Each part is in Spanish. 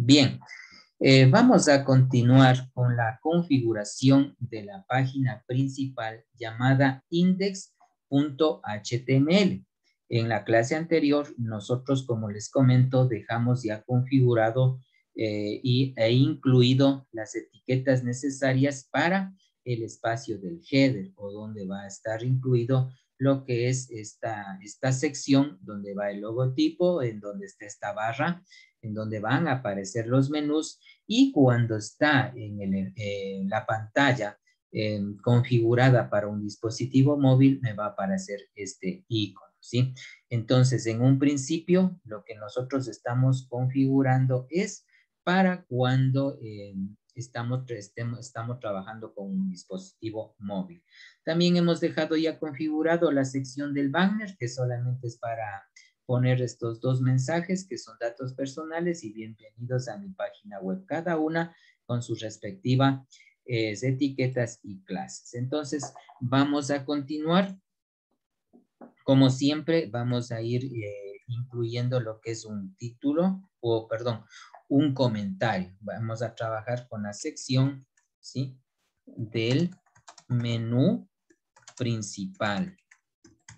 Bien, eh, vamos a continuar con la configuración de la página principal llamada index.html. En la clase anterior, nosotros, como les comento, dejamos ya configurado eh, y, e incluido las etiquetas necesarias para el espacio del header o donde va a estar incluido lo que es esta, esta sección donde va el logotipo, en donde está esta barra, en donde van a aparecer los menús y cuando está en, la pantalla em, configurada para un dispositivo móvil, me va a aparecer este icono, ¿sí? Entonces, en un principio, lo que nosotros estamos configurando es para cuando em, estamos, estamos trabajando con un dispositivo móvil. También hemos dejado ya configurado la sección del banner, que solamente es para poner estos dos mensajes que son datos personales y bienvenidos a mi página web, cada una con su respectiva eh, etiquetas y clases. Entonces, vamos a continuar. Como siempre, vamos a ir eh, incluyendo lo que es un título, o perdón, un comentario. Vamos a trabajar con la sección, ¿sí? Del menú principal,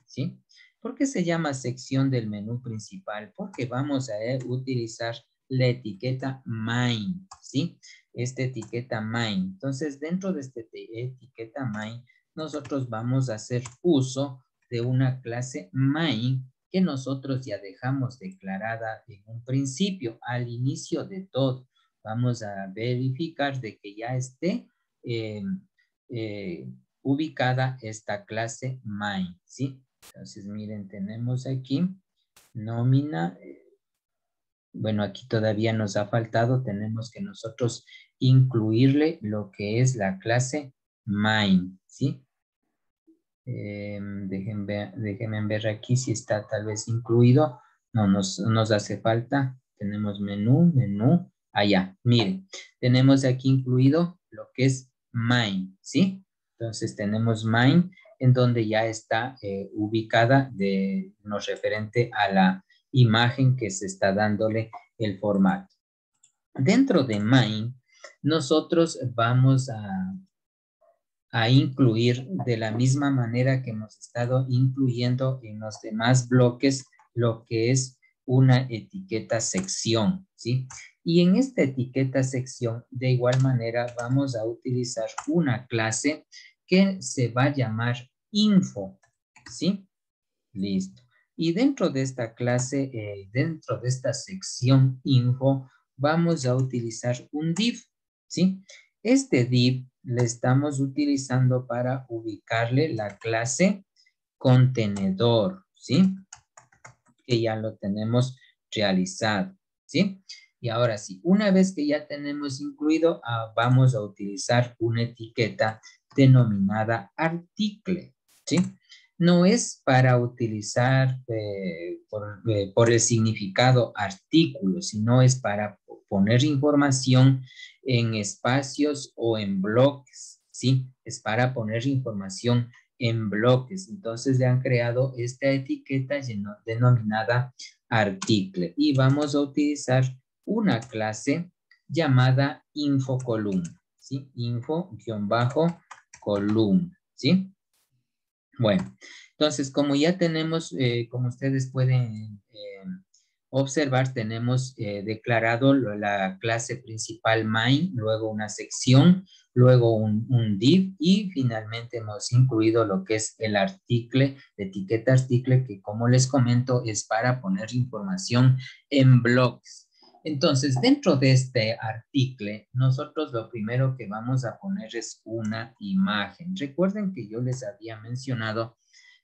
¿sí? ¿Por qué se llama sección del menú principal? Porque vamos a utilizar la etiqueta main, ¿sí? Esta etiqueta main. Entonces, dentro de esta etiqueta main, nosotros vamos a hacer uso de una clase main que nosotros ya dejamos declarada en un principio, al inicio de todo. Vamos a verificar de que ya esté eh, eh, ubicada esta clase main, ¿sí? Entonces, miren, tenemos aquí nómina. Eh, bueno, aquí todavía nos ha faltado. Tenemos que nosotros incluirle lo que es la clase main, ¿sí? Em, déjenme, ver aquí si está tal vez incluido. No, nos, nos hace falta. Tenemos menú, menú. Allá, miren, tenemos aquí incluido lo que es main, ¿sí? Entonces tenemos main en donde ya está eh, ubicada de lo referente a la imagen que se está dándole el formato. Dentro de main, nosotros vamos a, a incluir de la misma manera que hemos estado incluyendo en los demás bloques lo que es una etiqueta sección, ¿sí? Y en esta etiqueta sección, de igual manera, vamos a utilizar una clase que se va a llamar info, ¿sí? Listo. Y dentro de esta clase, eh, dentro de esta sección info, vamos a utilizar un div, ¿sí? Este div le estamos utilizando para ubicarle la clase contenedor, ¿sí? Que ya lo tenemos realizado, ¿sí? Y ahora sí, una vez que ya tenemos incluido, ah, vamos a utilizar una etiqueta denominada article, ¿sí? No es para utilizar eh, eh, por, el significado artículo, sino es para poner información en espacios o en bloques, ¿sí? Es para poner información en bloques. Entonces le han creado esta etiqueta denominada article y vamos a utilizar una clase llamada infocolumna, ¿sí? Info-columna, ¿sí? Bueno, entonces, como ya tenemos, eh, como ustedes pueden eh, observar, tenemos eh, declarado la clase principal main, luego una sección, luego un, div y finalmente hemos incluido lo que es el article, etiqueta article, que como les comento es para poner información en blogs. Entonces, dentro de este artículo, nosotros lo primero que vamos a poner es una imagen. Recuerden que yo les había mencionado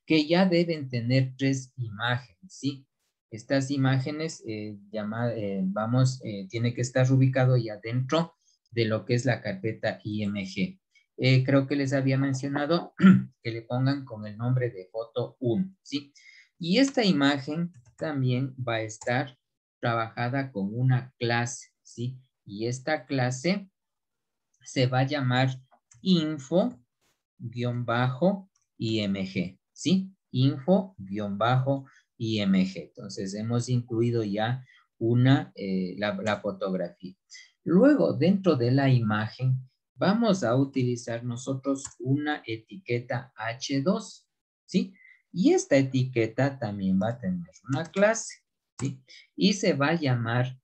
que ya deben tener tres imágenes, ¿sí? Estas imágenes, eh, eh vamos, eh, tiene que estar ubicado ya dentro de lo que es la carpeta IMG. Creo que les había mencionado que le pongan con el nombre de foto 1, ¿sí? Y esta imagen también va a estar trabajada con una clase, ¿sí? Y esta clase se va a llamar info-img, ¿sí? Info-img. Entonces hemos incluido ya una, eh, la, fotografía. Luego, dentro de la imagen, vamos a utilizar nosotros una etiqueta H2, ¿sí? Y esta etiqueta también va a tener una clase, ¿sí? Y se va a llamar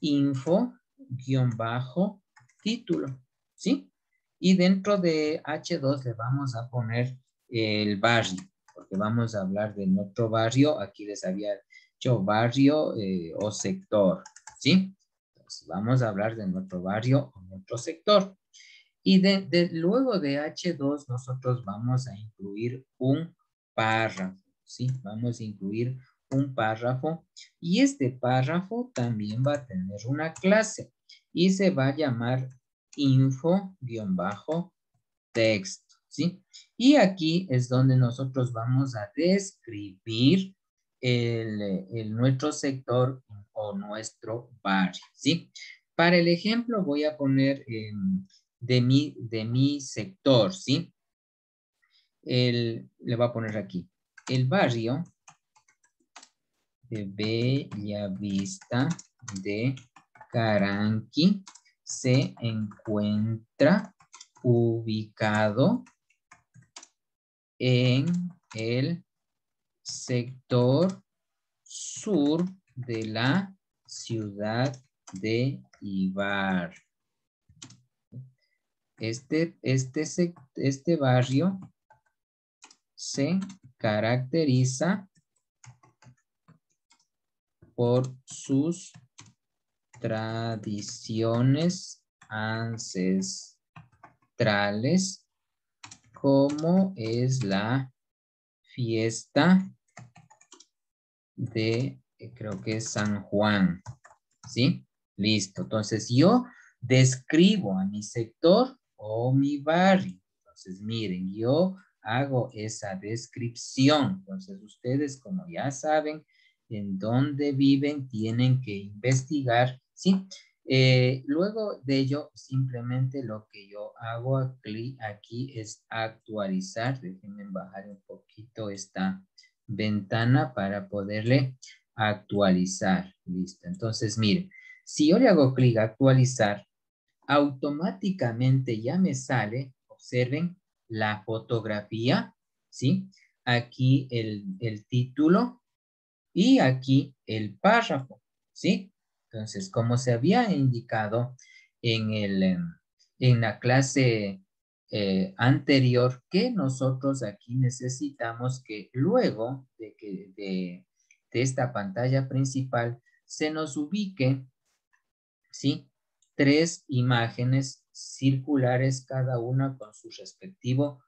info-título, ¿sí? Y dentro de H2 le vamos a poner el barrio, porque vamos a hablar de nuestro barrio. Aquí les había dicho barrio eh, o sector, ¿sí? Entonces, vamos a hablar de nuestro barrio o nuestro sector. Y de, luego de H2 nosotros vamos a incluir un párrafo, ¿sí? Vamos a incluir un párrafo y este párrafo también va a tener una clase y se va a llamar info-texto, ¿sí? Y aquí es donde nosotros vamos a describir el, nuestro sector o nuestro barrio, ¿sí? Para el ejemplo voy a poner em, de, mi, de mi sector, ¿sí? El, le voy a poner aquí. El barrio de Bella Vista de Caranqui se encuentra ubicado en el sector sur de la ciudad de Ibar. Este, este, este barrio se caracteriza por sus tradiciones ancestrales como es la fiesta de, eh, creo que es San Juan, ¿sí? Listo. Entonces yo describo a mi sector o mi barrio. Entonces miren, yo hago esa descripción. Entonces ustedes como ya saben, en dónde viven, tienen que investigar, ¿sí? Eh, luego de ello, simplemente lo que yo hago aquí es actualizar. Déjenme bajar un poquito esta ventana para poderle actualizar. Listo. Entonces, miren, si yo le hago clic a actualizar, automáticamente ya me sale, observen, la fotografía, ¿sí? Aquí el, el título, y aquí el párrafo, ¿sí? Entonces, como se había indicado en, el, en la clase eh, anterior, que nosotros aquí necesitamos que luego de, que, de esta pantalla principal se nos ubique, ¿sí? Tres imágenes circulares, cada una con su respectivo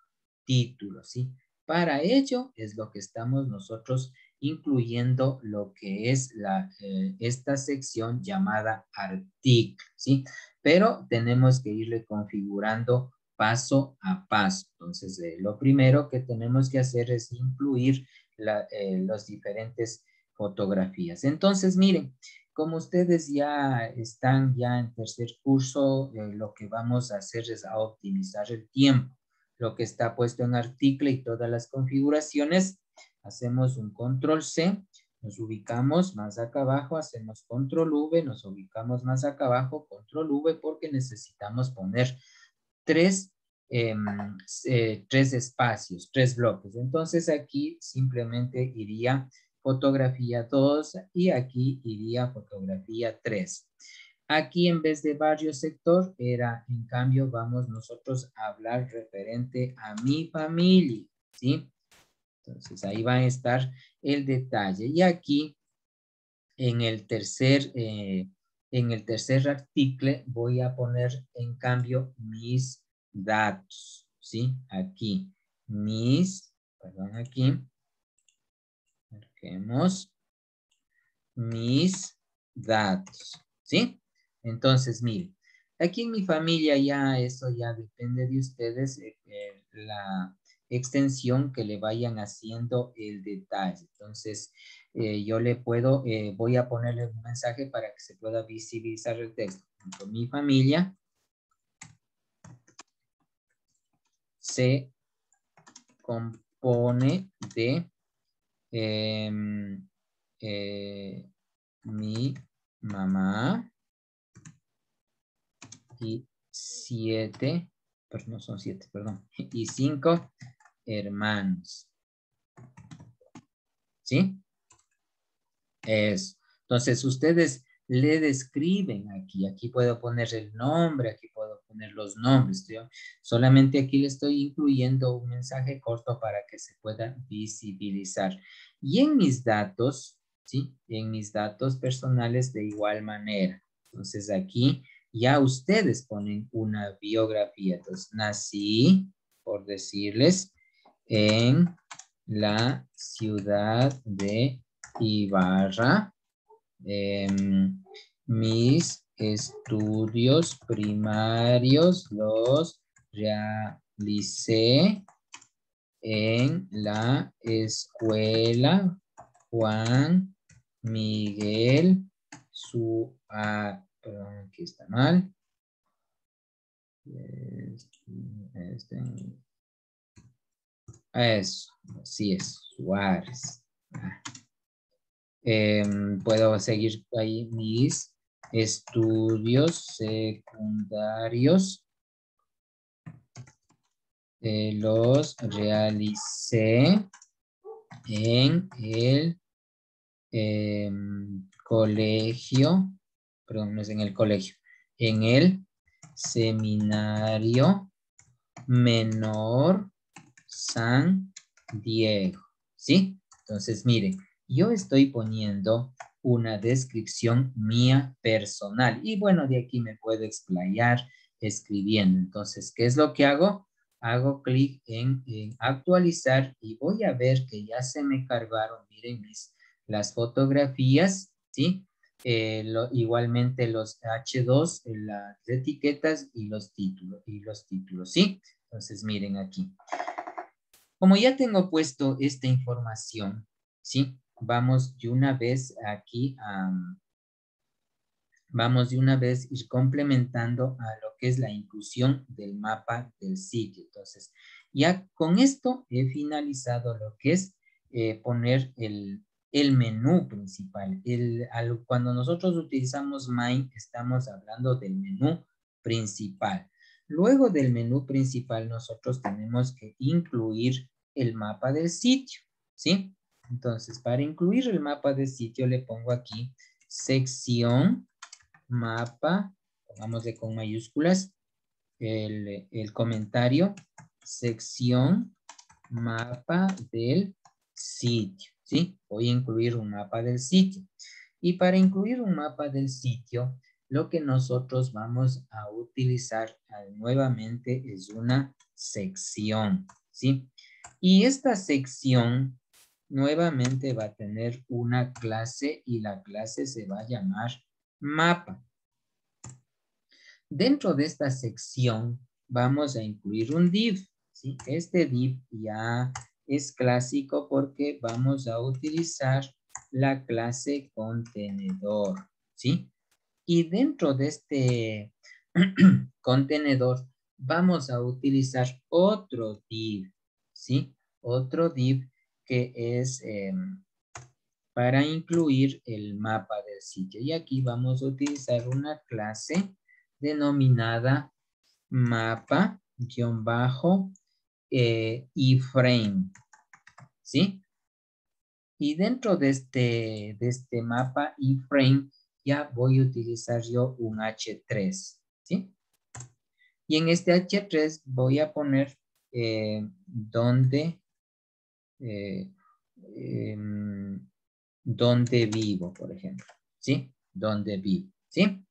título, ¿sí? Para ello es lo que estamos nosotros incluyendo lo que es la, eh, esta sección llamada artículo, ¿sí? Pero tenemos que irle configurando paso a paso. Entonces, eh, lo primero que tenemos que hacer es incluir las eh, los diferentes fotografías. Entonces, miren, como ustedes ya están ya en tercer curso, lo que vamos a hacer es a optimizar el tiempo. Lo que está puesto en artículo y todas las configuraciones hacemos un control C, nos ubicamos más acá abajo, hacemos control V, nos ubicamos más acá abajo, control V, porque necesitamos poner tres, em, eh, tres espacios, tres bloques. Entonces aquí simplemente iría fotografía 2 y aquí iría fotografía 3. Aquí en vez de barrio sector era, en cambio, vamos nosotros a hablar referente a mi familia, ¿sí? Entonces ahí va a estar el detalle. Y aquí en el tercer, eh, en el tercer artículo voy a poner en cambio mis datos. ¿Sí? Aquí mis, perdón, aquí. Marquemos mis datos. ¿Sí? Entonces, miren, aquí en mi familia ya, eso ya depende de ustedes, eh, eh, la, extensión que le vayan haciendo el detalle. Entonces, eh, yo le puedo, eh, voy a ponerle un mensaje para que se pueda visibilizar el texto. Mi familia se compone de em, eh, mi mamá y siete, pero no son siete, perdón, y cinco hermanos. ¿Sí? Es. Entonces, ustedes le describen aquí. Aquí puedo poner el nombre, aquí puedo poner los nombres. Solamente aquí le estoy incluyendo un mensaje corto para que se pueda visibilizar. Y en mis datos, ¿sí? En mis datos personales de igual manera. Entonces aquí ya ustedes ponen una biografía. Entonces, nací, por decirles, en la ciudad de Ibarra. Em, mis estudios primarios los realicé en la escuela Juan Miguel su aquí está mal. Este, eso, así es, Suárez. Ah. Em, puedo seguir ahí mis estudios secundarios. Eh, los realicé en el em, colegio perdón, no es en el colegio, en el seminario menor San Diego, ¿sí? Entonces, miren, yo estoy poniendo una descripción mía personal y bueno, de aquí me puedo explayar escribiendo. Entonces, ¿qué es lo que hago? Hago clic en, actualizar y voy a ver que ya se me cargaron, miren mis, las fotografías, ¿sí? Eh, igualmente los H2, eh, las etiquetas y los títulos, y los títulos, ¿sí? Entonces, miren aquí. Como ya tengo puesto esta información, ¿sí? Vamos de una vez aquí a... Vamos de una vez ir complementando a lo que es la inclusión del mapa del sitio. Entonces, ya con esto he finalizado lo que es eh, poner el, el menú principal. El, cuando nosotros utilizamos Mind, estamos hablando del menú principal. Luego del menú principal, nosotros tenemos que incluir el mapa del sitio, ¿sí? Entonces, para incluir el mapa del sitio, le pongo aquí sección, mapa, pongámosle con mayúsculas, el, el comentario, sección, mapa del sitio. ¿sí? Voy a incluir un mapa del sitio. Y para incluir un mapa del sitio, lo que nosotros vamos a utilizar nuevamente es una sección, ¿sí? Y esta sección nuevamente va a tener una clase y la clase se va a llamar mapa. Dentro de esta sección vamos a incluir un div, ¿sí? Este div ya es clásico porque vamos a utilizar la clase contenedor, ¿sí? Y dentro de este contenedor vamos a utilizar otro div, ¿sí? Otro div que es em, para incluir el mapa del sitio. Y aquí vamos a utilizar una clase denominada mapa-bajo eh, iframe, ¿sí? Y dentro de este, de este mapa iframe ya voy a utilizar yo un H3, ¿sí? Y en este H3 voy a poner eh, donde, eh, em, vivo, por ejemplo, ¿sí? Donde vivo, ¿sí?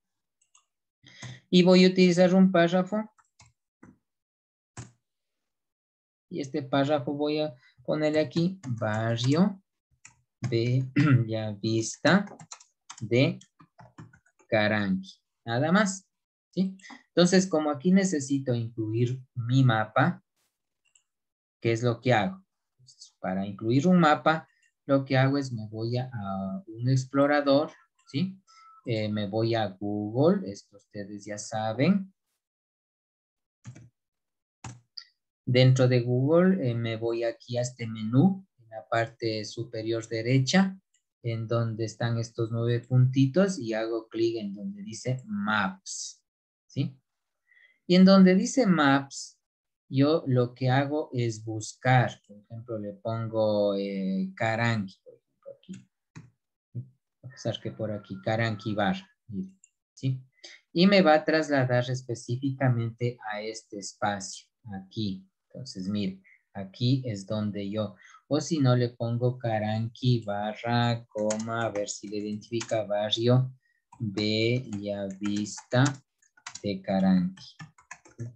Y voy a utilizar un párrafo Y este párrafo voy a ponerle aquí barrio de vista de Caranqui. Nada más. ¿sí? Entonces, como aquí necesito incluir mi mapa, ¿qué es lo que hago? Para incluir un mapa, lo que hago es me voy a, un explorador, ¿sí? Eh, me voy a Google, esto ustedes ya saben. Dentro de Google eh, me voy aquí a este menú, en la parte superior derecha. En donde están estos nueve puntitos y hago clic en donde dice Maps, ¿sí? Y en donde dice Maps, yo lo que hago es buscar, por ejemplo, le pongo eh, Karanki, por ejemplo, aquí. A que por aquí, Karanki Bar, ¿sí? Y me va a trasladar específicamente a este espacio, aquí. Entonces, mire, aquí es donde yo, o si no le pongo Karanki barra, coma, a ver si le identifica barrio Bellavista de Karanki,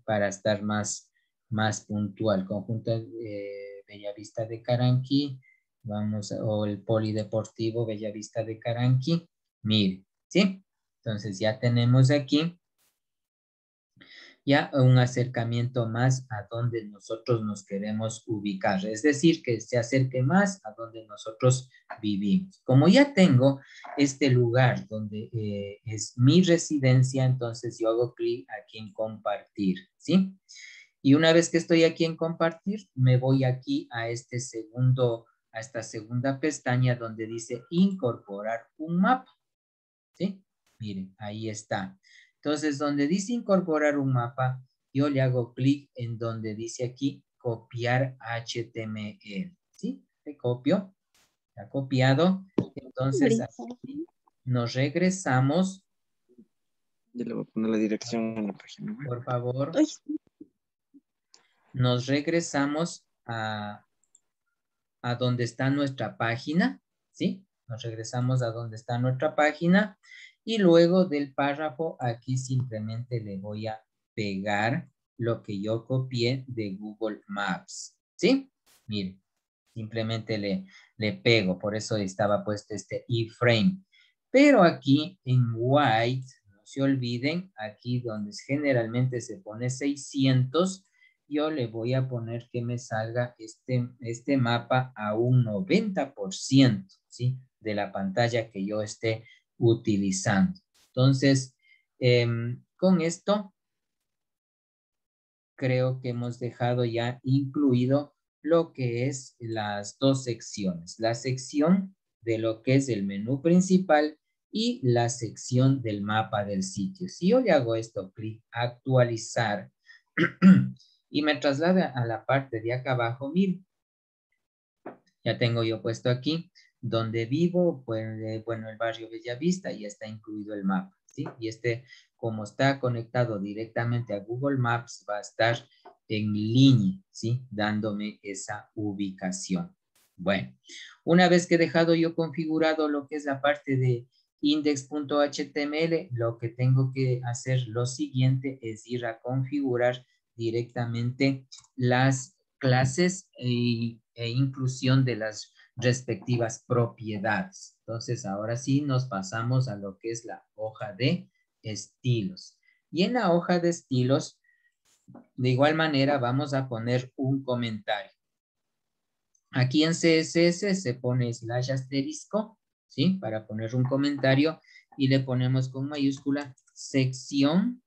para estar más, más puntual. Conjunto eh, Bellavista de Caranqui, vamos, o el polideportivo Bellavista de Caranqui, mire, ¿sí? Entonces ya tenemos aquí ya un acercamiento más a donde nosotros nos queremos ubicar, es decir, que se acerque más a donde nosotros vivimos. Como ya tengo este lugar donde eh, es mi residencia, entonces yo hago clic aquí en compartir, ¿sí? Y una vez que estoy aquí en compartir, me voy aquí a este segundo, a esta segunda pestaña donde dice incorporar un mapa, ¿sí? Miren, ahí está. Entonces, donde dice incorporar un mapa, yo le hago clic en donde dice aquí copiar HTML. ¿Sí? Le copio. ha copiado. Entonces, aquí nos regresamos. Ya le voy a poner la dirección en la página Por favor. Nos regresamos a, a donde está nuestra página. ¿Sí? Nos regresamos a donde está nuestra página y luego del párrafo, aquí simplemente le voy a pegar lo que yo copié de Google Maps. ¿Sí? Mire, simplemente le, le pego, por eso estaba puesto este iframe. Pero aquí en white, no se olviden, aquí donde generalmente se pone 600, yo le voy a poner que me salga este, este mapa a un 90%, ¿sí? De la pantalla que yo esté utilizando. Entonces, em, con esto, creo que hemos dejado ya incluido lo que es las dos secciones. La sección de lo que es el menú principal y la sección del mapa del sitio. Si yo le hago esto, clic actualizar y me traslada a la parte de acá abajo, miren, ya tengo yo puesto aquí donde vivo, bueno, el barrio Bellavista ya está incluido el mapa, ¿sí? Y este, como está conectado directamente a Google Maps, va a estar en línea, ¿sí? Dándome esa ubicación. Bueno, una vez que he dejado yo configurado lo que es la parte de index.html, lo que tengo que hacer lo siguiente es ir a configurar directamente las clases e inclusión de las respectivas propiedades. Entonces, ahora sí nos pasamos a lo que es la hoja de estilos. Y en la hoja de estilos, de igual manera, vamos a poner un comentario. Aquí en CSS se pone slash asterisco, ¿sí? Para poner un comentario y le ponemos con mayúscula sección,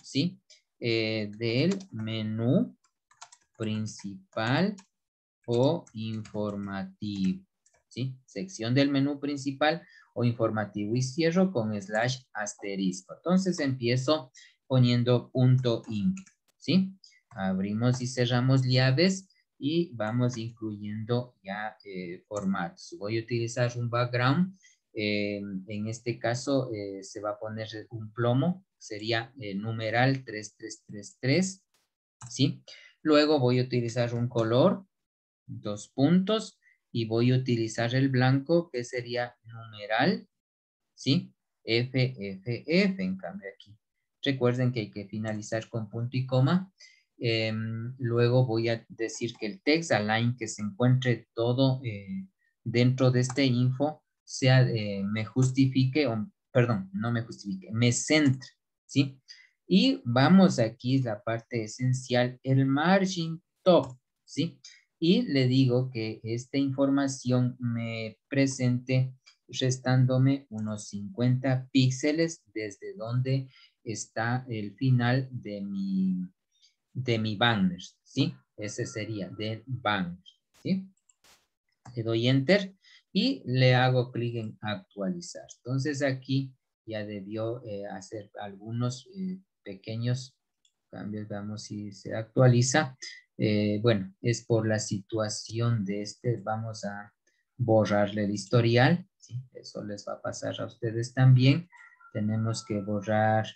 ¿sí? Eh, del menú principal o informativo. ¿sí? Sección del menú principal o informativo y cierro con slash asterisco. Entonces empiezo poniendo punto in, ¿sí? Abrimos y cerramos llaves y vamos incluyendo ya eh, formatos. Voy a utilizar un background. Eh, en este caso eh, se va a poner un plomo, sería numeral 3333, ¿sí? Luego voy a utilizar un color, dos puntos y voy a utilizar el blanco que sería numeral, ¿sí? F, F, F en cambio aquí. Recuerden que hay que finalizar con punto y coma. Em, luego voy a decir que el text align que se encuentre todo eh, dentro de este info sea, eh, me justifique, o, perdón, no me justifique, me centre, ¿sí? Y vamos aquí, la parte esencial, el margin top, ¿sí? Y le digo que esta información me presente restándome unos 50 píxeles desde donde está el final de mi, de mi banner, ¿sí? Ese sería del banner, ¿sí? Le doy enter y le hago clic en actualizar. Entonces aquí ya debió eh, hacer algunos eh, pequeños cambios. Veamos si se actualiza. Eh, bueno, es por la situación de este. Vamos a borrarle el historial. Eso les va a pasar a ustedes también. Tenemos que borrar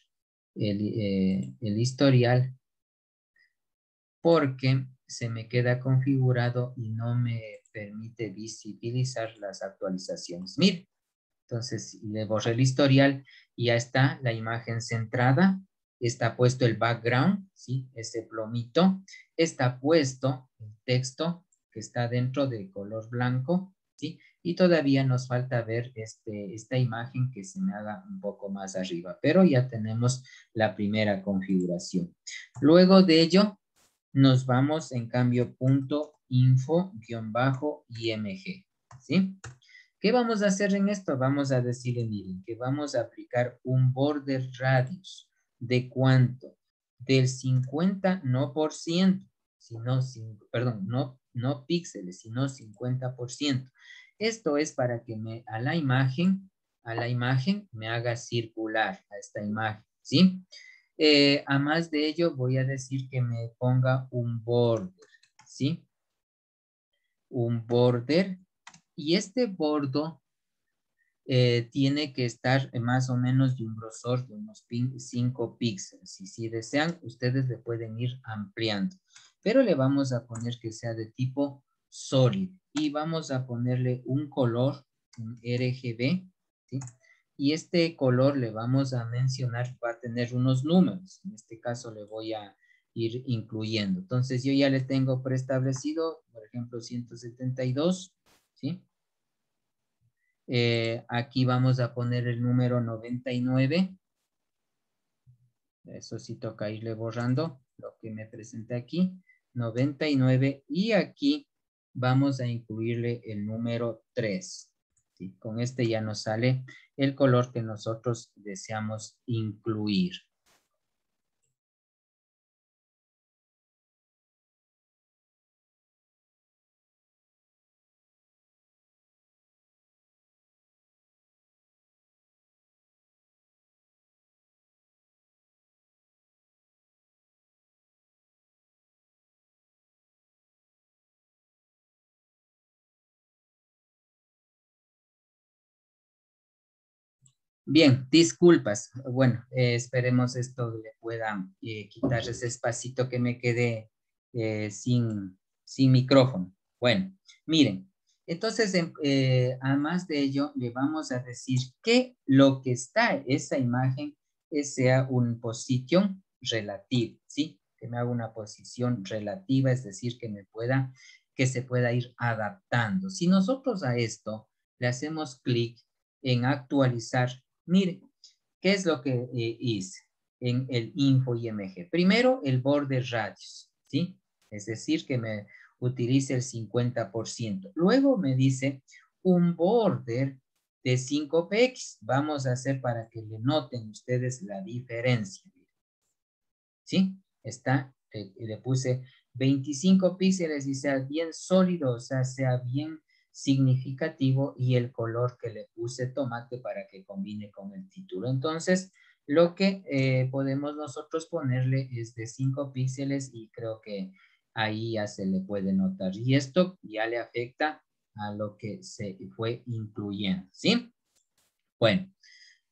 el, el historial porque se me queda configurado y no me permite visibilizar las actualizaciones. Mire, entonces le borré el historial y ya está la imagen centrada. Está puesto el background, ¿sí? Ese plomito. Está puesto el texto que está dentro de color blanco, ¿sí? Y todavía nos falta ver este, esta imagen que se me haga un poco más arriba, pero ya tenemos la primera configuración. Luego de ello, nos vamos en cambio punto info-img, ¿sí? ¿Qué vamos a hacer en esto? Vamos a decirle, miren, que vamos a aplicar un border radius. ¿De cuánto? Del 50, no por ciento, sino, perdón, no, no píxeles, sino 50%. Esto es para que me, a la imagen, a la imagen me haga circular a esta imagen, ¿sí? Eh, a más de ello, voy a decir que me ponga un border, ¿sí? Un border y este bordo eh, tiene que estar más o menos de un grosor de unos 5 píxeles. Y si desean, ustedes le pueden ir ampliando. Pero le vamos a poner que sea de tipo sólido. Y vamos a ponerle un color, un RGB. Y este color le vamos a mencionar, va a tener unos números. En este caso le voy a ir incluyendo. Entonces yo ya le tengo preestablecido, por ejemplo, 172, ¿sí? Eh, aquí vamos a poner el número 99. Eso sí toca irle borrando lo que me presenta aquí. 99 y aquí vamos a incluirle el número 3. Con este ya nos sale el color que nosotros deseamos incluir. Bien, disculpas. Bueno, eh, esperemos esto le pueda eh, quitar ese espacito que me quede eh, sin, sin micrófono. Bueno, miren, entonces, em, además de ello, le vamos a decir que lo que está esa imagen sea una posición relativa, ¿sí? Que me haga una posición relativa, es decir, que me pueda, que se pueda ir adaptando. Si nosotros a esto le hacemos clic en actualizar Mire, ¿qué es lo que eh, hice en el info IMG? Primero, el border radius, ¿sí? Es decir, que me utilice el 50%. Luego me dice un border de 5px. Vamos a hacer para que le noten ustedes la diferencia. ¿Sí? Está, eh, le puse 25 píxeles y sea bien sólido, o sea, sea bien significativo y el color que le puse tomate para que combine con el título. Entonces, lo que eh, podemos nosotros ponerle es de 5 píxeles y creo que ahí ya se le puede notar. Y esto ya le afecta a lo que se fue incluyendo, ¿sí? Bueno,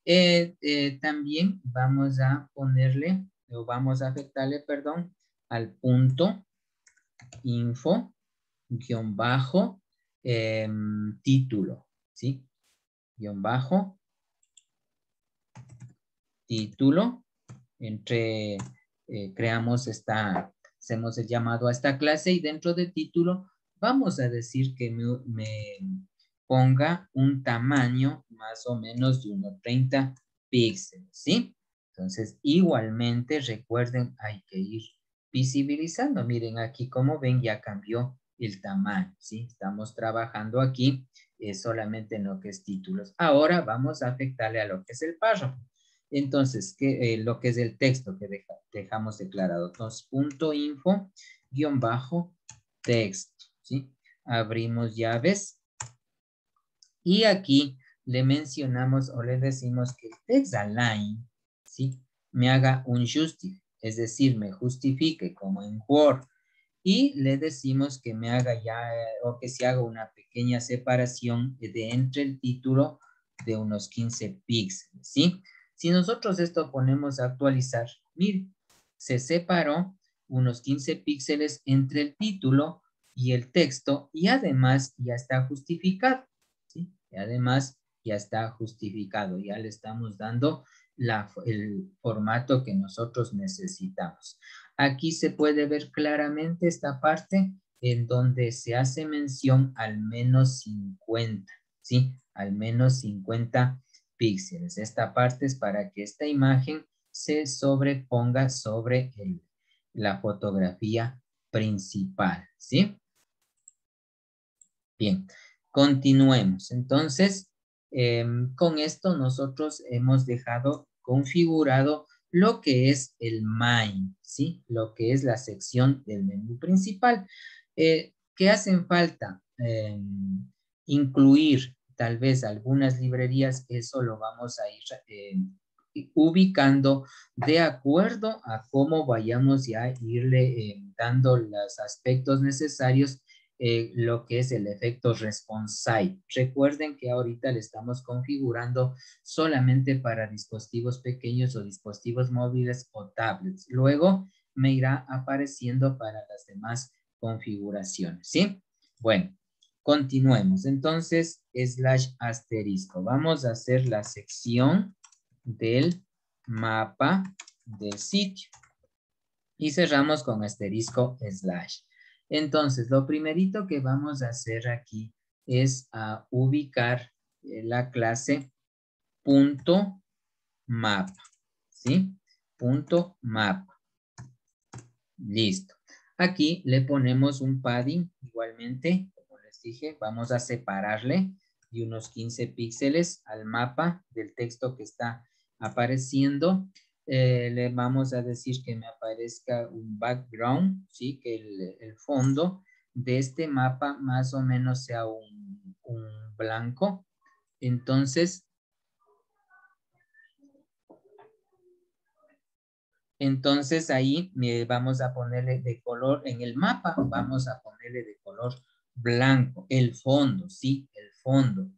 eh, eh, también vamos a ponerle, o vamos a afectarle, perdón, al punto info, guion bajo, Em, título, ¿sí? Guión bajo, título, entre, eh, creamos esta, hacemos el llamado a esta clase y dentro de título vamos a decir que me, ponga un tamaño más o menos de 1.30 píxeles, ¿sí? Entonces, igualmente, recuerden, hay que ir visibilizando. Miren, aquí como ven, ya cambió el tamaño, ¿sí? Estamos trabajando aquí eh, solamente en lo que es títulos. Ahora vamos a afectarle a lo que es el párrafo. Entonces, ¿qué, eh, lo que es el texto que dejamos declarado. Entonces, punto info, guion bajo, texto, ¿sí? Abrimos llaves Y aquí le mencionamos o le decimos que el text align, ¿sí? Me haga un justify, es decir, me justifique como en Word. Y le decimos que me haga ya, o que se haga una pequeña separación de entre el título de unos 15 píxeles, ¿sí? Si nosotros esto ponemos a actualizar, mire, se separó unos 15 píxeles entre el título y el texto y además ya está justificado, ¿sí? Y además ya está justificado, ya le estamos dando la, el formato que nosotros necesitamos. Aquí se puede ver claramente esta parte en donde se hace mención al menos 50, ¿sí? Al menos 50 píxeles. Esta parte es para que esta imagen se sobreponga sobre la fotografía principal, ¿sí? Bien, continuemos. Entonces, Em, con esto nosotros hemos dejado configurado lo que es el main, ¿sí? Lo que es la sección del menú principal. Eh, ¿Qué hacen falta? Em, incluir tal vez algunas librerías, eso lo vamos a ir em, ubicando de acuerdo a cómo vayamos ya a irle dando los aspectos necesarios eh, lo que es el efecto responsive. Recuerden que ahorita le estamos configurando solamente para dispositivos pequeños o dispositivos móviles o tablets. Luego me irá apareciendo para las demás configuraciones, ¿sí? Bueno, continuemos. Entonces, slash asterisco. Vamos a hacer la sección del mapa de sitio. Y cerramos con asterisco slash. Entonces, lo primerito que vamos a hacer aquí es a ubicar eh, la clase punto mapa, ¿sí? Punto mapa. Listo. Aquí le ponemos un padding igualmente, como les dije, vamos a separarle de unos 15 píxeles al mapa del texto que está apareciendo eh, le vamos a decir que me aparezca un background, ¿sí? Que el, fondo de este mapa más o menos sea un, un blanco. Entonces, entonces ahí vamos a ponerle de color, en el mapa vamos a ponerle de color blanco, el fondo, ¿sí? El fondo.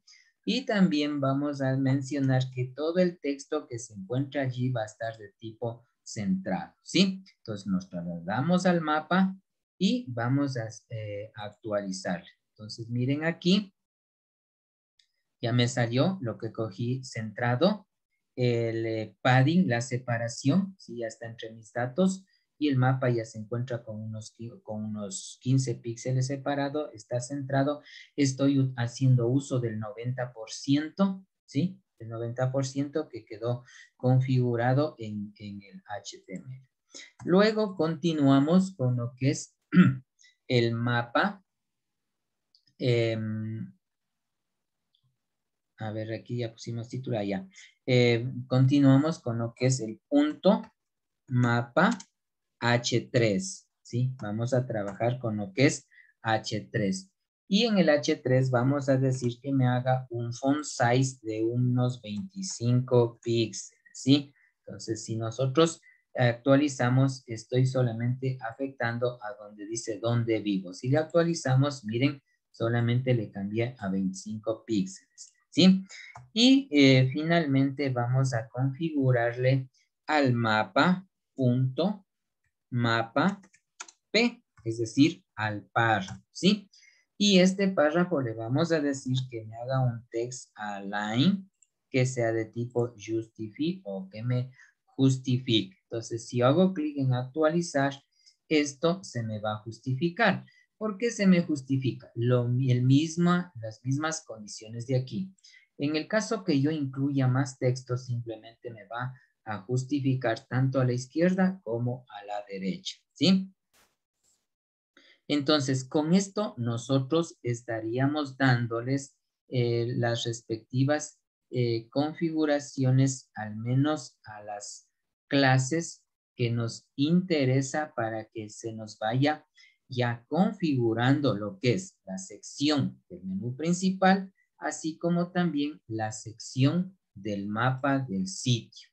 Y también vamos a mencionar que todo el texto que se encuentra allí va a estar de tipo centrado, ¿sí? Entonces nos trasladamos al mapa y vamos a eh, actualizar. Entonces miren aquí, ya me salió lo que cogí centrado, el eh, padding, la separación, sí, ya está entre mis datos, y el mapa ya se encuentra con unos, con unos 15 píxeles separado, está centrado. Estoy haciendo uso del 90%, ¿sí? El 90% que quedó configurado en, en el HTML. Luego continuamos con lo que es el mapa. Em, a ver, aquí ya pusimos título allá. Eh, continuamos con lo que es el punto mapa H3, ¿sí? Vamos a trabajar con lo que es H3. Y en el H3 vamos a decir que me haga un font size de unos 25 píxeles, ¿sí? Entonces, si nosotros actualizamos, estoy solamente afectando a donde dice dónde vivo. Si le actualizamos, miren, solamente le cambié a 25 píxeles, ¿sí? Y eh, finalmente vamos a configurarle al mapa punto mapa P, es decir, al párrafo, ¿sí? Y este párrafo le vamos a decir que me haga un text align que sea de tipo justify o que me justifique. Entonces, si hago clic en actualizar, esto se me va a justificar. ¿Por qué se me justifica? Lo, el misma, las mismas condiciones de aquí. En el caso que yo incluya más texto, simplemente me va a justificar tanto a la izquierda como a la derecha, ¿sí? Entonces, con esto nosotros estaríamos dándoles eh, las respectivas eh, configuraciones, al menos a las clases que nos interesa para que se nos vaya ya configurando lo que es la sección del menú principal así como también la sección del mapa del sitio.